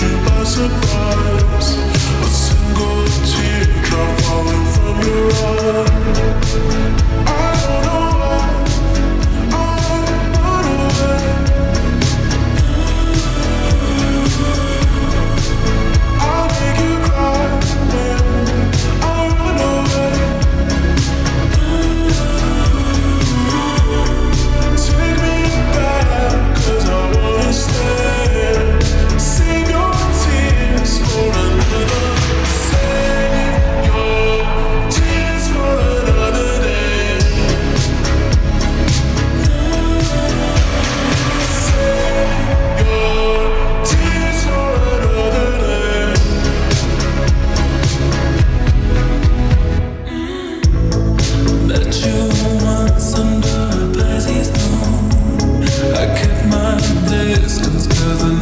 you by surprise. doesn't